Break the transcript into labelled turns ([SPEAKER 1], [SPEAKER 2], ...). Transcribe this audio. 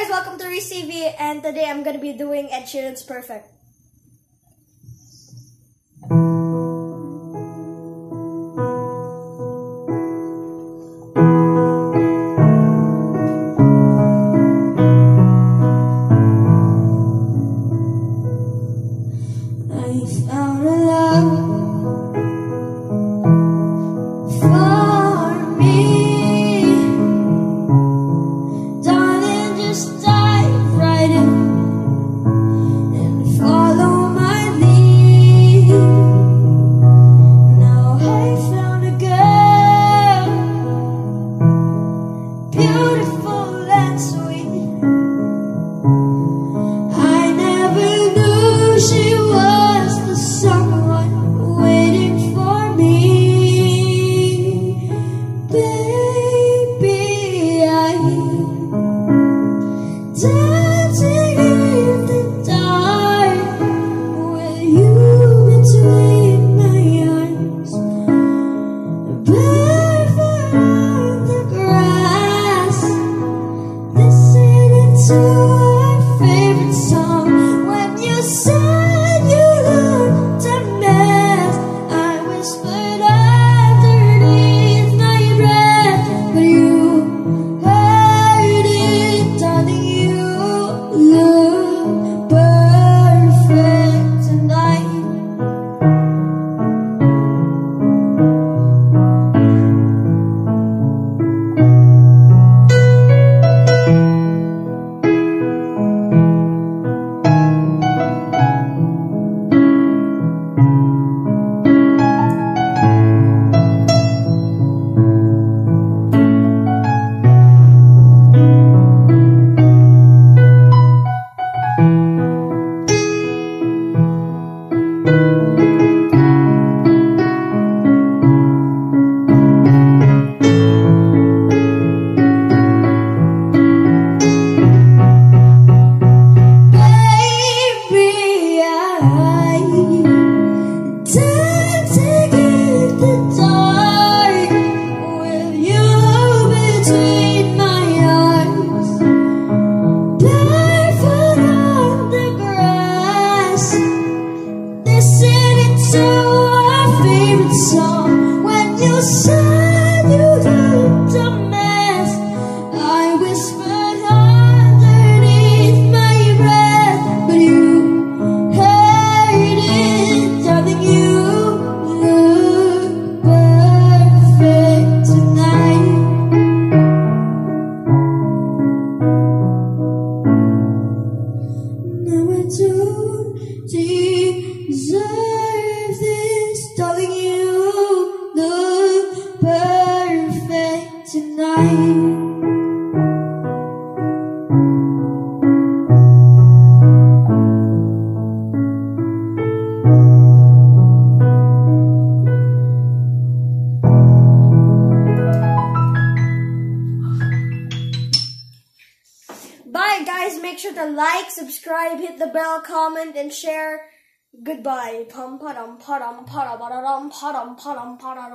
[SPEAKER 1] guys, welcome to TV, and today I'm gonna be doing Ed Sheeran's Perfect.
[SPEAKER 2] I found a love she was the someone waiting for me. Baby, dancing in the dark with you between my arms. Barefoot on the grass listening to our favorite song. Deserve this, darling. You look perfect tonight.
[SPEAKER 1] Bye, guys. Make sure to like, subscribe, hit the bell, comment, and share. Goodbye. Pum padum padum padum padum padum padum.